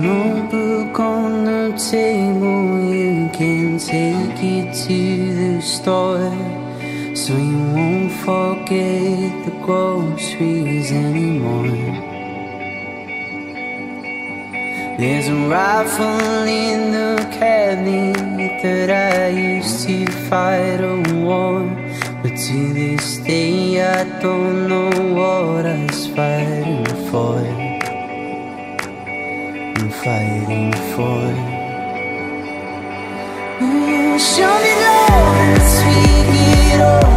Notebook on the table, you can take it to the store. So you won't forget the groceries anymore. There's a rifle in the cabinet that I used to fight a war. But to this day, I don't know what I was fighting for. Fighting for. Mm, show me love as we get older,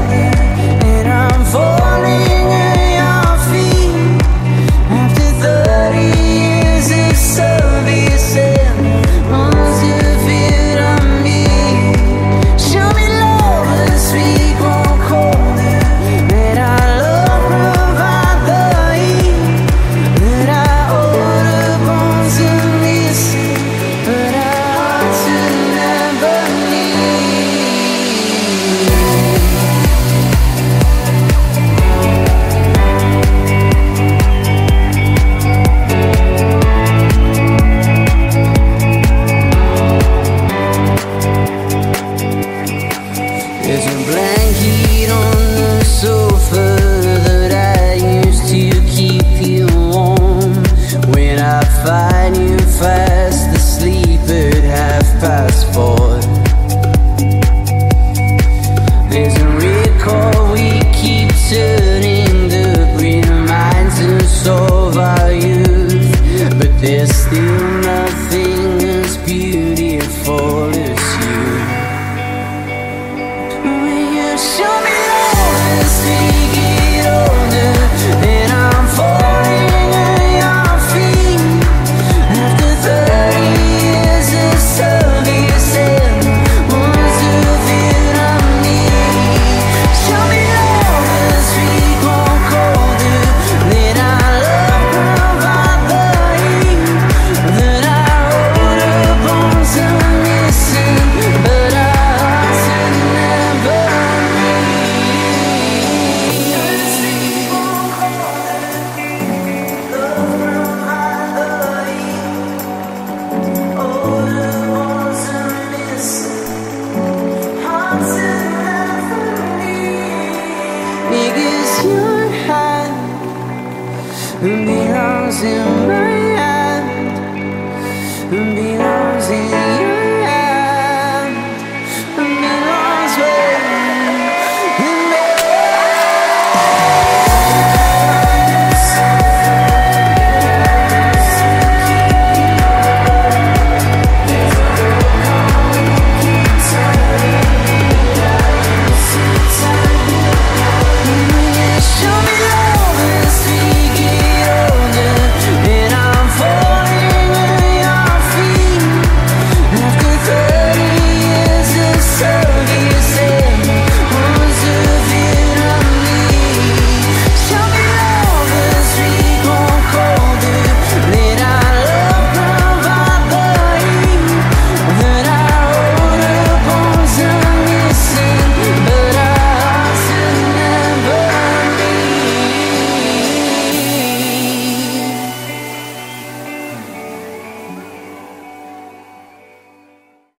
the neons in my